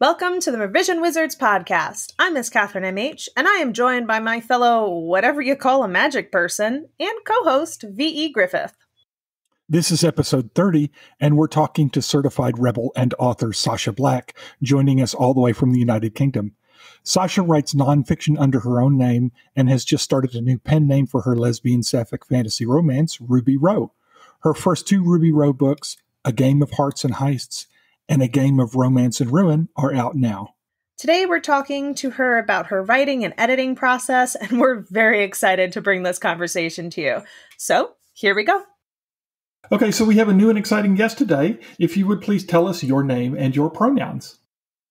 Welcome to the Revision Wizards podcast. I'm Miss Catherine MH, and I am joined by my fellow, whatever you call a magic person, and co host, V.E. Griffith. This is episode 30, and we're talking to certified rebel and author Sacha Black, joining us all the way from the United Kingdom. Sacha writes nonfiction under her own name and has just started a new pen name for her lesbian sapphic fantasy romance, Ruby Roe. Her first two Ruby Roe books, A Game of Hearts and Heists and A Game of Romance and Ruin, are out now. Today, we're talking to her about her writing and editing process, and we're very excited to bring this conversation to you. So, here we go. Okay, so we have a new and exciting guest today. If you would please tell us your name and your pronouns.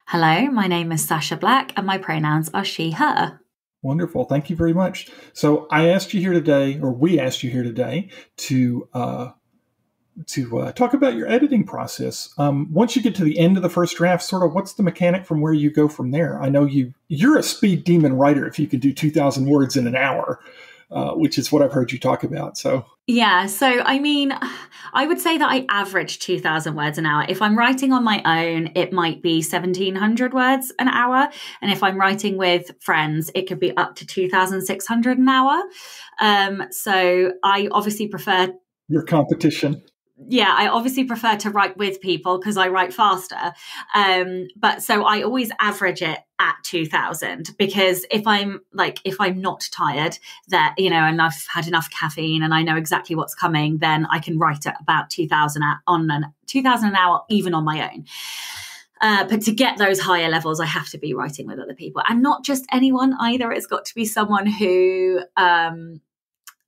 Hello, my name is Sacha Black, and my pronouns are she, her. Wonderful. Thank you very much. So I asked you here today, or we asked you here today, to uh, to uh, talk about your editing process. Um, once you get to the end of the first draft, sort of what's the mechanic from where you go from there? I know you you're a speed demon writer if you can do two thousand words in an hour, uh, which is what I've heard you talk about. So yeah, so I mean, I would say that I average two thousand words an hour. If I'm writing on my own, it might be seventeen hundred words an hour, and if I'm writing with friends, it could be up to two thousand six hundred an hour. Um, so I obviously prefer your competition yeah, I obviously prefer to write with people because I write faster. Um, but so I always average it at 2000 because if I'm like, if I'm not tired that, you know, and I've had enough caffeine and I know exactly what's coming, then I can write at about 2000 on an 2000 an hour, even on my own. Uh, but to get those higher levels, I have to be writing with other people and not just anyone either. It's got to be someone who, um,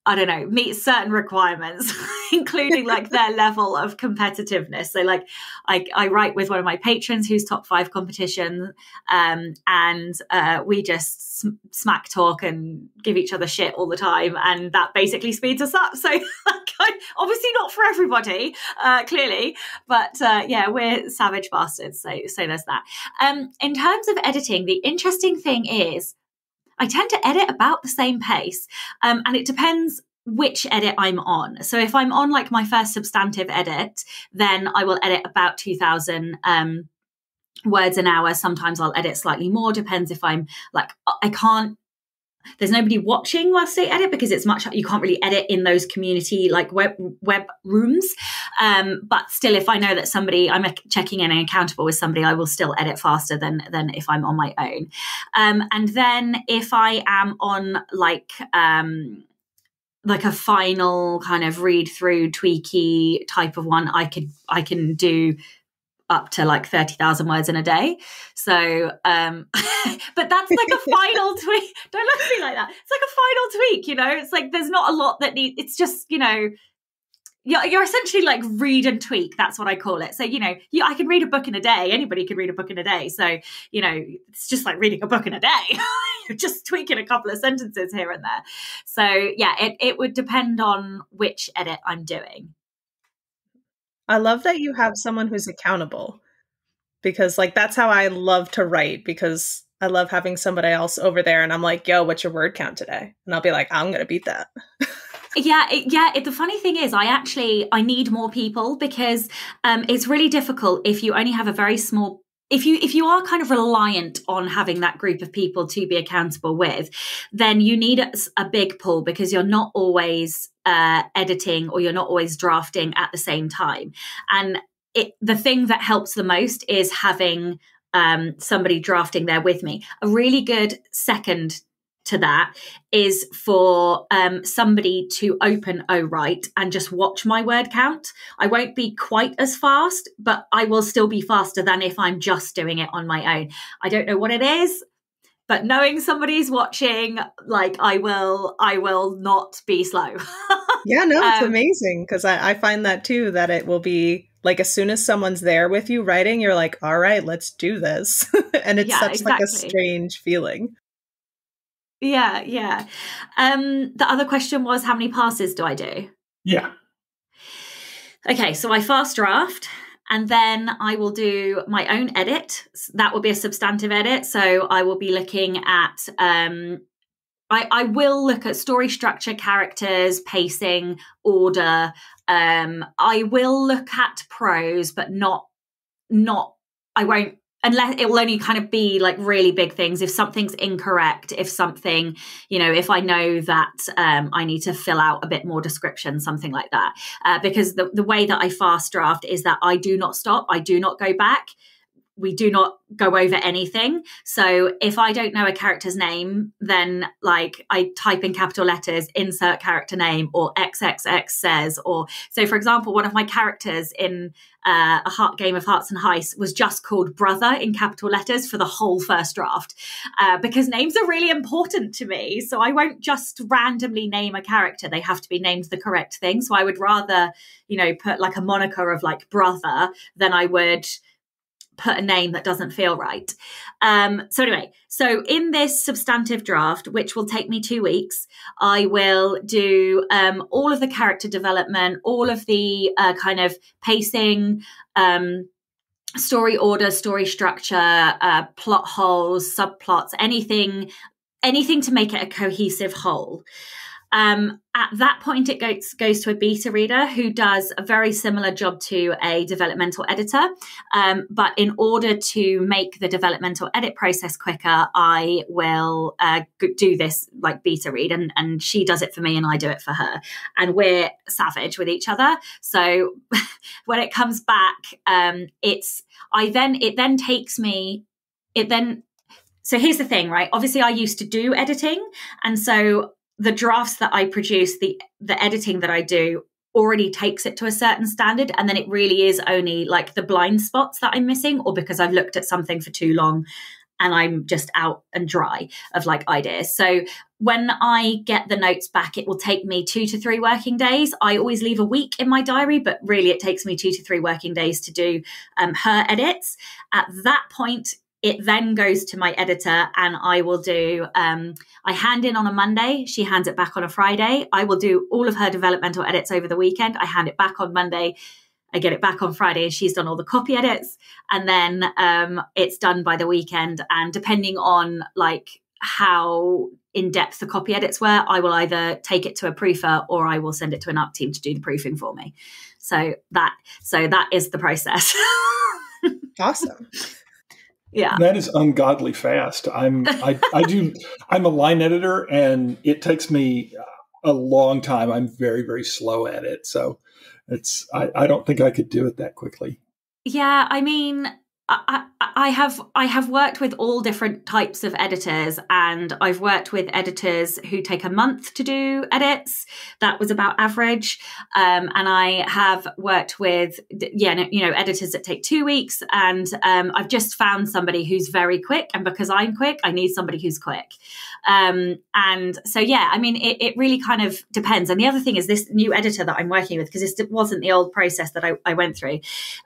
I don't know, meet certain requirements, including like their level of competitiveness. So, like, I, I write with one of my patrons who's top five competition, um, and uh, we just sm- smack talk and give each other shit all the time, and that basically speeds us up. So, like, obviously not for everybody, uh, clearly, but uh, yeah, we're savage bastards. So, so there's that. Um, in terms of editing, the interesting thing is I tend to edit about the same pace. Um, and it depends which edit I'm on. So if I'm on like my first substantive edit, then I will edit about 2000 um, words an hour. Sometimes I'll edit slightly more, depends if I'm like, I can't there's nobody watching whilst I edit because it's much you can't really edit in those community like web web rooms. Um, but still, if I know that somebody I'm checking in and accountable with somebody, I will still edit faster than than if I'm on my own. Um, and then if I am on like um, like a final kind of read through tweaky type of one, I could I can do up to like 30,000 words in a day. So, um, but that's like a final tweak. Don't look at me like that. It's like a final tweak, you know? It's like there's not a lot that needs, it's just, you know, you're, you're essentially like read and tweak. That's what I call it. So, you know, you, I can read a book in a day. Anybody can read a book in a day. So, you know, it's just like reading a book in a day. you're just tweaking a couple of sentences here and there. So, yeah, it, it would depend on which edit I'm doing. I love that you have someone who's accountable because like that's how I love to write because I love having somebody else over there and I'm like, "Yo, what's your word count today?" And I'll be like, "I'm going to beat that." yeah it, yeah it, the funny thing is i actually i need more people because um, it's really difficult if you only have a very small if you if you are kind of reliant on having that group of people to be accountable with then you need a, a big pull because you're not always uh, editing or you're not always drafting at the same time. And it, the thing that helps the most is having um, somebody drafting there with me. A really good second to that is for um, somebody to open Ohwrite and just watch my word count. I won't be quite as fast, but I will still be faster than if I'm just doing it on my own. I don't know what it is, but knowing somebody's watching, like I will, I will not be slow. yeah, no, it's um, amazing because I, I find that too. That it will be like as soon as someone's there with you writing, you're like, all right, let's do this, and it's yeah, such exactly. like a strange feeling. Yeah, yeah. Um, the other question was how many passes do I do? Yeah. Okay, so I fast draft and then I will do my own edit. That will be a substantive edit. So I will be looking at um, I, I, will look at story structure, characters, pacing, order. Um, I will look at prose, but not not. I won't unless it will only kind of be like really big things. If something's incorrect if something you know if i know that um, i need to fill out a bit more description something like that. Uh, because the, the way that i fast draft is that i do not stop. I do not go back we do not go over anything. So if I don't know a character's name, then like I type in capital letters, insert character name, or XXX says, or so for example, one of my characters in uh, a heart game of Hearts and Heist was just called brother in capital letters for the whole first draft uh, because names are really important to me. So I won't just randomly name a character; they have to be named the correct thing. So I would rather, you know, put like a moniker of like brother than I would put a name that doesn't feel right. Um, so, anyway, so in this substantive draft, which will take me two weeks, I will do um, all of the character development, all of the uh, kind of pacing. Um, story order story structure uh, plot holes subplots anything anything to make it a cohesive whole um, at that point, it goes, goes to a beta reader who does a very similar job to a developmental editor. Um, but in order to make the developmental edit process quicker, I will uh, do this like beta read, and, and she does it for me, and I do it for her. And we're savage with each other. So when it comes back, um, it's I then it then takes me it then so here's the thing right obviously i used to do editing and so the drafts that I produce, the the editing that I do already takes it to a certain standard and then it really is only like the blind spots that I'm missing or because I've looked at something for too long and I'm just out and dry of like ideas. So when I get the notes back, it will take me two to three working days. I always leave a week in my diary, but really it takes me two to three working days to do um, her edits. At that point, it then goes to my editor and I will do, um, I hand in on a Monday. She hands it back on a Friday. I will do all of her developmental edits over the weekend. I hand it back on Monday. I get it back on Friday and she's done all the copy edits. And then um, it's done by the weekend. And depending on like how in depth the copy edits were, I will either take it to a proofer or I will send it to an art team to do the proofing for me. So that so that is the process. awesome. Yeah. That is ungodly fast. I'm I, I do I'm a line editor and it takes me a long time. I'm very, very slow at it. So it's I, I don't think I could do it that quickly. Yeah, I mean I, have I have worked with all different types of editors, and I've worked with editors who take a month to do edits. That was about average, um, and I have worked with yeah you know editors that take two weeks, and um, I've just found somebody who's very quick, and because I'm quick, I need somebody who's quick. Um, and so yeah, I mean it, it, really kind of depends. And the other thing is this new editor that I'm working with because this wasn't the old process that I, I went through.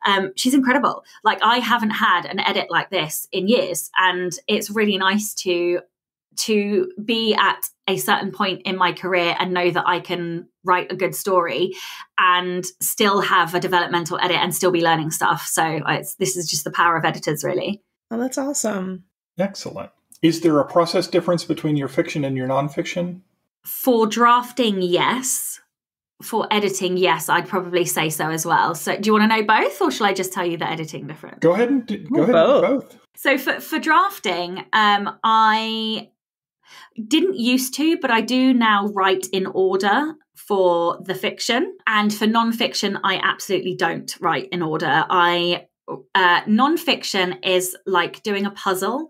Um, she's incredible. Like I haven't had an edit like this in years and it's really nice to to be at a certain point in my career and know that I can write a good story and still have a developmental edit and still be learning stuff. So this is just the power of editors, really. Oh, that's awesome. Excellent. Is there a process difference between your fiction and your nonfiction? For drafting, yes for editing, yes, I'd probably say so as well. So, do you want to know both, or shall I just tell you the editing difference? Go ahead and do, go ahead both. both. So, for for drafting, um, I didn't used to, but I do now write in order for the fiction, and for non-fiction, I absolutely don't write in order. I uh, non-fiction is like doing a puzzle,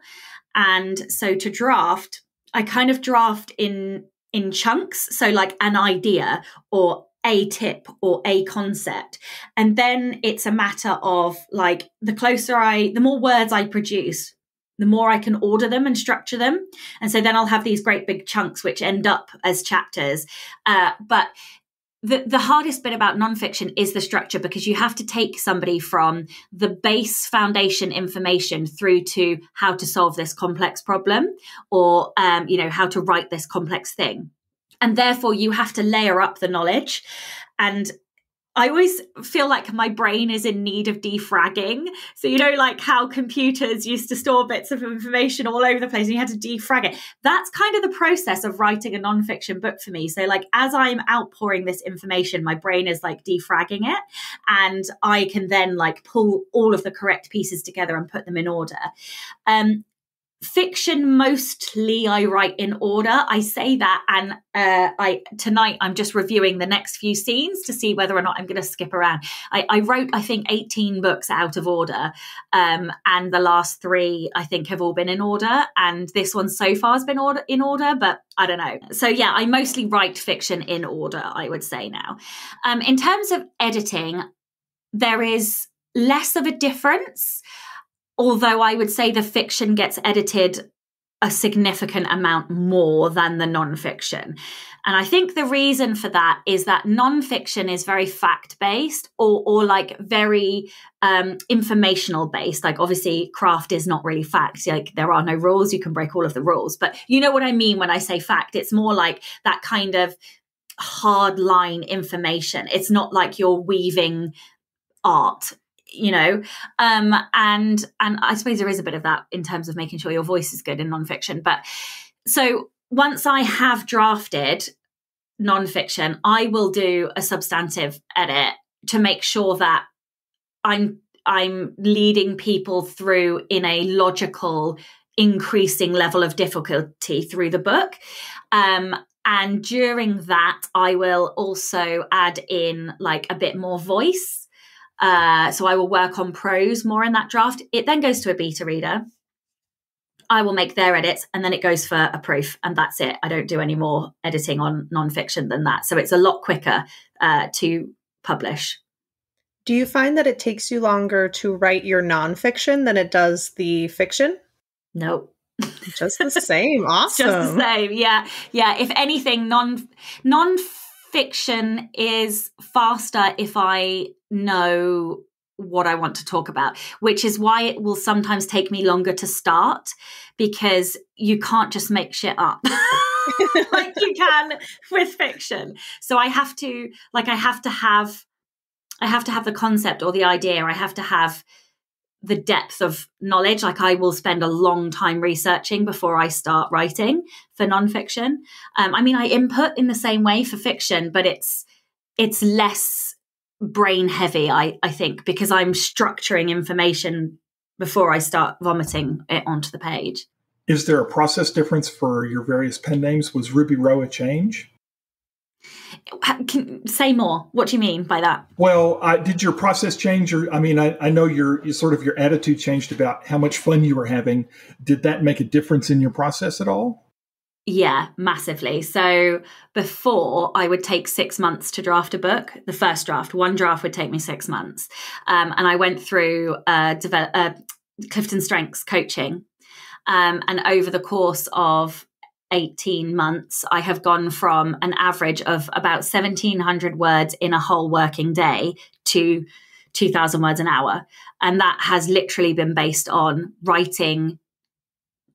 and so to draft, I kind of draft in in chunks. So, like an idea or a tip or a concept. And then it's a matter of like the closer I, the more words I produce, the more I can order them and structure them. And so then I'll have these great big chunks which end up as chapters. Uh, but the, hardest bit about nonfiction is the structure because you have to take somebody from the base foundation information through to how to solve this complex problem or um, you know how to write this complex thing. And therefore you have to layer up the knowledge. And I always feel like my brain is in need of defragging. So, you know, like how computers used to store bits of information all over the place and you had to defrag it. That's kind of the process of writing a nonfiction book for me. So, like, as I'm outpouring this information, my brain is like defragging it. And I can then like pull all of the correct pieces together and put them in order. Um, fiction mostly i write in order. I say that and uh, i tonight i'm just reviewing the next few scenes to see whether or not i'm going to skip around. I, I, wrote i think 18 books out of order um, and the last three i think have all been in order and this one so far has been order in order but i don't know. So yeah i mostly write fiction in order i would say now. Um, in terms of editing there is less of a difference although I would say the fiction gets edited a significant amount more than the nonfiction. And I think the reason for that is that nonfiction is very fact based or, or like very um, informational based. Like, obviously, craft is not really fact. Like, there are no rules. You can break all of the rules. But you know what I mean when I say fact? It's more like that kind of hard line information. It's not like you're weaving art you know um and and i suppose there is a bit of that in terms of making sure your voice is good in nonfiction but so once i have drafted nonfiction i will do a substantive edit to make sure that i'm i'm leading people through in a logical increasing level of difficulty through the book. Um and during that i will also add in like a bit more voice uh, so I will work on prose more in that draft. It then goes to a beta reader. I will make their edits and then it goes for a proof, and that's it. I don't do any more editing on nonfiction than that. So it's a lot quicker uh, to publish. Do you find that it takes you longer to write your nonfiction than it does the fiction? No. Just the same. Awesome. Just the same. Yeah. Yeah. If anything, non non fiction is faster if I know what I want to talk about, which is why it will sometimes take me longer to start because you can't just make shit up like you can with fiction. So I have to, like, I have to have, I have to have the concept or the idea. I have to have the depth of knowledge. Like I will spend a long time researching before I start writing for nonfiction. Um, I mean, I input in the same way for fiction, but it's it's less brain heavy. I I think because I'm structuring information before I start vomiting it onto the page. Is there a process difference for your various pen names? Was Ruby Roe a change? Can, say more. What do you mean by that? Well, uh, did your process change? Or I mean, I, I know your, your sort of your attitude changed about how much fun you were having. Did that make a difference in your process at all? Yeah, massively. So before I would take six months to draft a book, the first draft, one draft would take me six months. Um, and I went through uh, develop, uh, Clifton Strengths coaching. Um, and over the course of 18 months, I have gone from an average of about 1700 words in a whole working day to 2000 words an hour. And that has literally been based on writing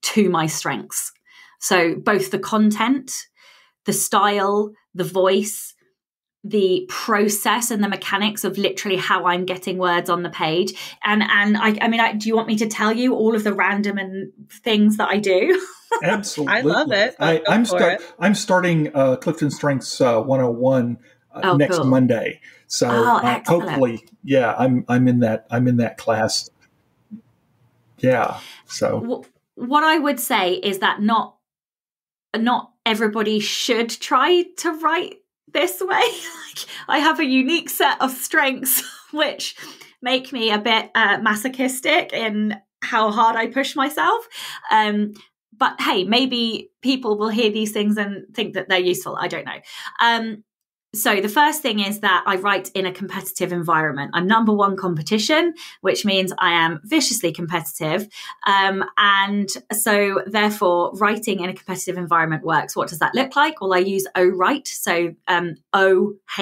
to my strengths. So both the content, the style, the voice, the process and the mechanics of literally how I'm getting words on the page. And and I, I mean, I, do you want me to tell you all of the random and things that I do? Absolutely, I love it. I, am start, I'm starting uh, Clifton Strengths uh, 101 uh, oh, next cool. Monday. So oh, uh, hopefully, yeah, I'm I'm in that I'm in that class. Yeah. So what I would say is that not not everybody should try to write this way. like, I have a unique set of strengths which make me a bit uh, masochistic in how hard I push myself. Um, but hey, maybe people will hear these things and think that they're useful. I don't know. Um, so the first thing is that I write in a competitive environment. I'm number one competition, which means I am viciously competitive. Um, and so therefore writing in a competitive environment works. What does that look like? Well, I use OHWRITE. So um, ohwrite.co,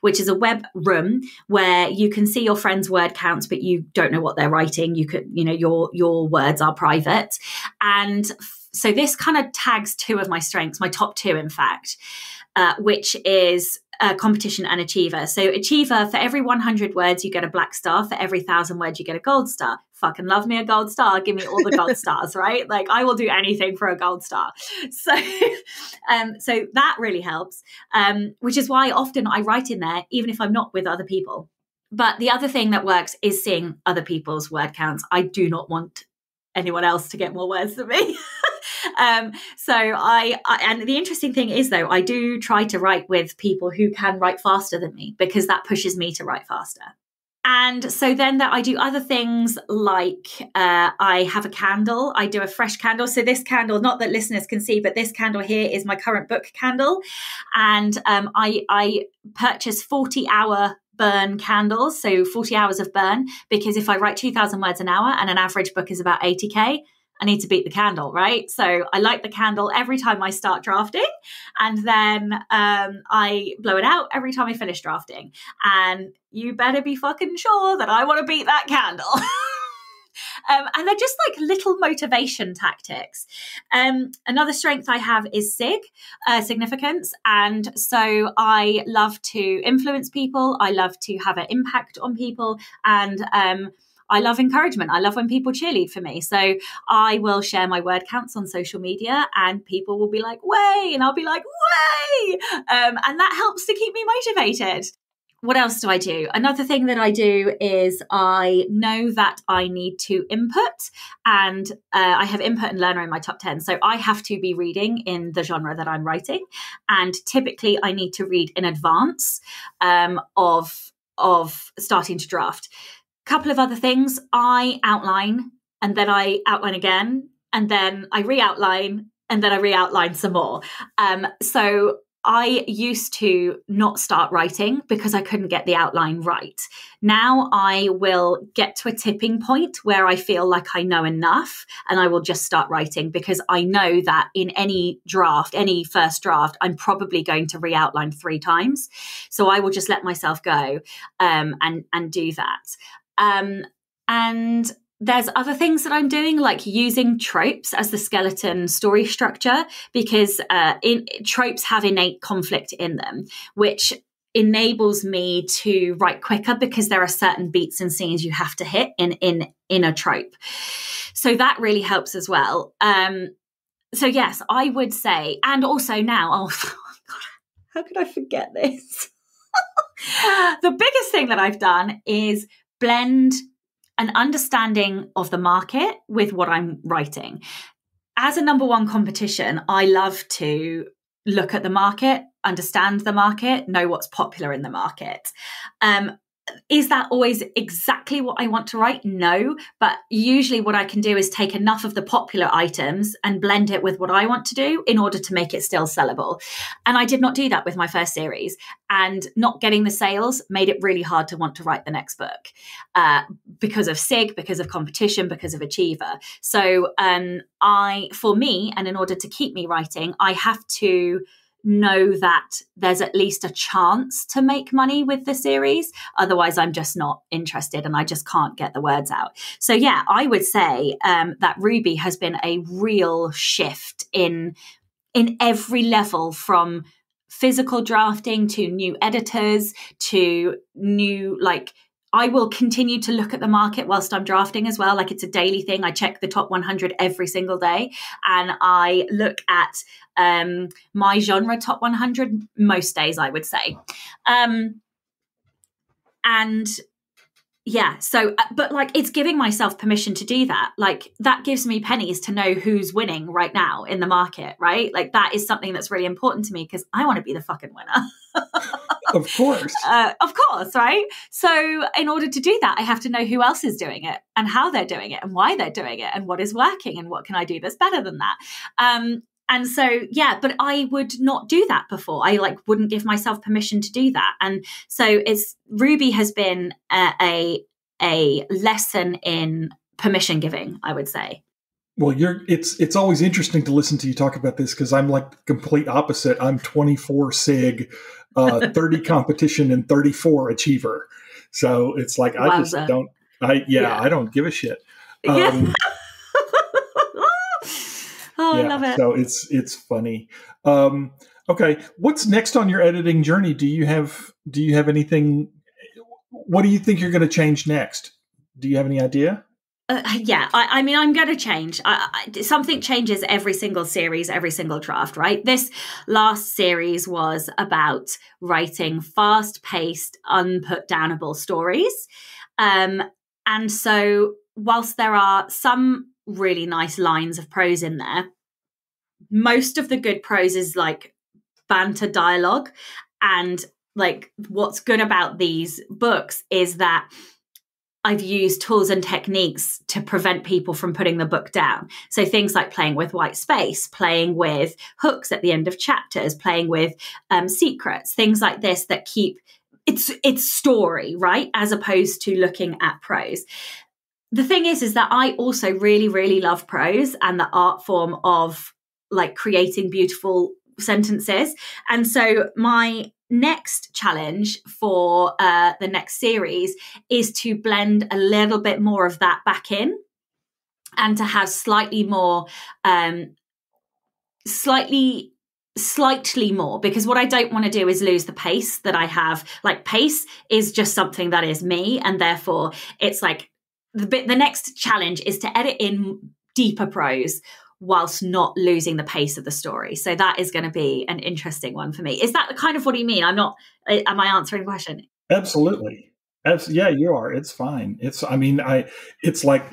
which is a web room where you can see your friends' word counts, but you don't know what they're writing. You could, you know, your, your words are private. And so this kind of tags two of my strengths, my top two, in fact, uh, which is uh, competition and achiever. So achiever, for every 100 words, you get a black star. For every thousand words, you get a gold star. Fucking love me a gold star. Give me all the gold stars, right? Like I will do anything for a gold star. So, um, so that really helps. Um, which is why often I write in there, even if I'm not with other people. But the other thing that works is seeing other people's word counts. I do not want anyone else to get more words than me. um, so I, I, and the interesting thing is though, I do try to write with people who can write faster than me because that pushes me to write faster. And so then that I do other things like uh, I have a candle. I do a fresh candle. So this candle, not that listeners can see, but this candle here is my current book candle, and um, I I purchase forty hour burn candles, so 40 hours of burn, because if I write 2,000 words an hour and an average book is about 80K, I need to beat the candle, right? So I light the candle every time I start drafting, and then um, I blow it out every time I finish drafting. And you better be fucking sure that I want to beat that candle. Um, and they're just like little motivation tactics. Um, another strength I have is SIG, uh, significance. And so I love to influence people, I love to have an impact on people. And um, I love encouragement. I love when people cheerlead for me. So I will share my word counts on social media and people will be like, way, and I'll be like, way. Um, and that helps to keep me motivated what else do I do? Another thing that I do is I know that I need to input, and uh, I have input and learner in my top 10. So I have to be reading in the genre that I'm writing. And typically, I need to read in advance um, of, of starting to draft. Couple of other things I outline, and then I outline again, and then I re outline, and then I re outline some more. Um, so I used to not start writing because I couldn't get the outline right. Now I will get to a tipping point where I feel like I know enough and I will just start writing because I know that in any draft, any first draft, I'm probably going to re outline three times. So I will just let myself go um, and, and do that. Um, and there's other things that I'm doing, like using tropes as the skeleton story structure, because uh, in, tropes have innate conflict in them, which enables me to write quicker because there are certain beats and scenes you have to hit in in in a trope. So that really helps as well. Um, so yes, I would say, and also now, oh God, how could I forget this? the biggest thing that I've done is blend an understanding of the market with what I'm writing. As a number one competition, I love to look at the market, understand the market, know what's popular in the market. Um, is that always exactly what I want to write? No. But usually, what I can do is take enough of the popular items and blend it with what I want to do in order to make it still sellable. And I did not do that with my first series. And not getting the sales made it really hard to want to write the next book uh, because of SIG, because of competition, because of Achiever. So, um, I, for me, and in order to keep me writing, I have to know that there's at least a chance to make money with the series. Otherwise, I'm just not interested and I just can't get the words out. So, yeah, I would say um, that Ruby has been a real shift in in every level from physical drafting to new editors to new like I will continue to look at the market whilst I'm drafting as well. Like it's a daily thing. I check the top 100 every single day and I look at um, my genre top 100 most days, I would say. Um, and yeah so uh, but like it's giving myself permission to do that like that gives me pennies to know who's winning right now in the market right like that is something that's really important to me because i want to be the fucking winner of course. Uh, of course right? So in order to do that i have to know who else is doing it and how they're doing it and why they're doing it and what is working and what can i do that's better than that. Um, and so yeah but i would not do that before. I like wouldn't give myself permission to do that. And so it's ruby has been a a, a lesson in permission giving i would say. Well you're it's it's always interesting to listen to you talk about this because i'm like complete opposite. I'm 24 sig uh 30 competition and 34 achiever so it's like i just don't i yeah, yeah, i don't give a shit um, yeah. Oh, yeah, I love it. So it's it's funny. Um, Okay, what's next on your editing journey? Do you have do you have anything? What do you think you're going to change next? Do you have any idea? Uh, yeah, I, I, mean, I'm going to change. I, I, something changes every single series, every single draft, right? This last series was about writing fast paced, unput downable stories. Um, and so, whilst there are some really nice lines of prose in there, most of the good prose is like banter dialogue. And like, what's good about these books is that I've used tools and techniques to prevent people from putting the book down. So things like playing with white space, playing with hooks at the end of chapters, playing with um, secrets, things like this that keep it's it's story right? As opposed to looking at prose. The thing is is that i also really really love prose and the art form of like creating beautiful sentences. And so my next challenge for uh, the next series is to blend a little bit more of that back in and to have slightly more um slightly slightly more because what I don't want to do is lose the pace that I have. Like pace is just something that is me and therefore it's like the bit the next challenge is to edit in deeper prose whilst not losing the pace of the story. So that is going to be an interesting one for me. Is that kind of what you mean? I'm not. Uh, am I answering the question? Absolutely. yeah, you are. It's fine. It's. I mean, I. It's like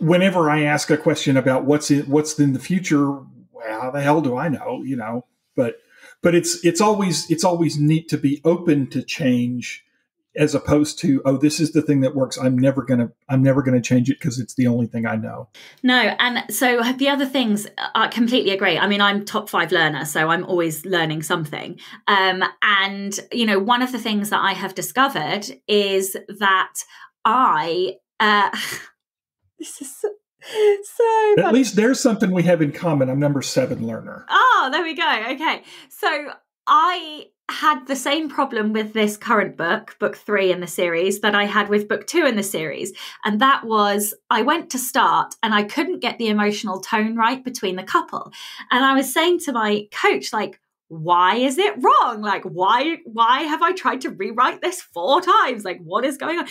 whenever I ask a question about what's in what's in the future. How the hell do I know? You know. But but it's it's always it's always neat to be open to change as opposed to oh this is the thing that works. I'm never going to i'm never going to change it because it's the only thing i know. No and so the other things i completely agree. I mean i'm top five learner so i'm always learning something. Um, and you know one of the things that i have discovered is that i uh, this is so, so at least there's something we have in common. I'm number seven learner. Oh there we go. Okay. So i had the same problem with this current book, book three in the series, that I had with book two in the series. And that was I went to start and I couldn't get the emotional tone right between the couple. And I was saying to my coach, like, why is it wrong? Like why why have i tried to rewrite this four times? Like what is going on?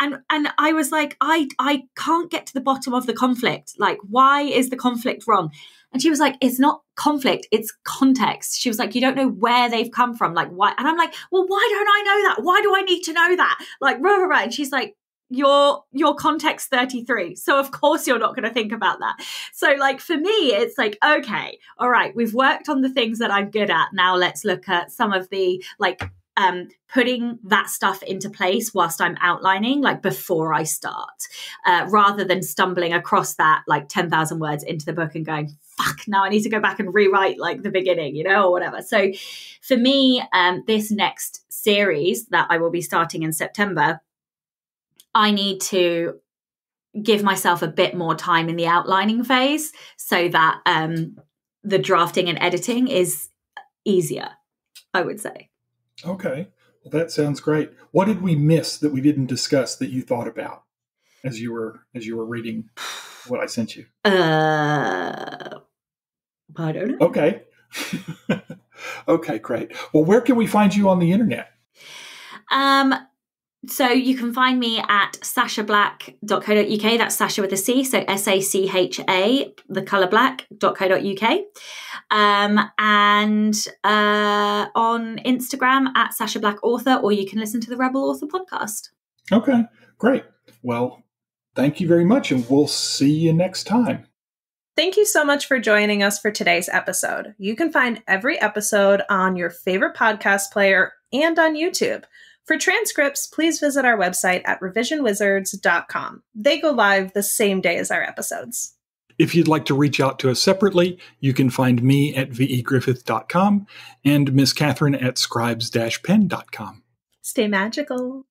And and i was like i i can't get to the bottom of the conflict. Like why is the conflict wrong and she was like, it's not conflict, it's context. She was like, you don't know where they've come from. Like, why? And I'm like, well, why don't I know that? Why do I need to know that? Like, rah, rah, rah. And she's like, your your context 33 so of course you're not going to think about that so like for me it's like okay all right we've worked on the things that i'm good at now let's look at some of the like um, putting that stuff into place whilst I'm outlining, like before I start, uh, rather than stumbling across that like 10,000 words into the book and going, fuck, now I need to go back and rewrite like the beginning, you know, or whatever. So for me, um, this next series that I will be starting in September, I need to give myself a bit more time in the outlining phase so that um, the drafting and editing is easier, I would say. Okay. Well, that sounds great. What did we miss that we didn't discuss that you thought about as you were as you were reading what I sent you? Uh, I don't know. Okay. okay, great. Well, where can we find you on the internet? Um, so you can find me at sachablack.co.uk. That's Sasha with a C. So S A C H A, the colour black.co.uk. Um, and uh, on Instagram at Sacha Black Author, or you can listen to the Rebel Author podcast. Okay, great. Well, thank you very much, and we'll see you next time. Thank you so much for joining us for today's episode. You can find every episode on your favorite podcast player and on YouTube. For transcripts, please visit our website at revisionwizards.com. They go live the same day as our episodes. If you'd like to reach out to us separately, you can find me at vegriffith.com and Miss Catherine at scribes-pen.com. Stay magical.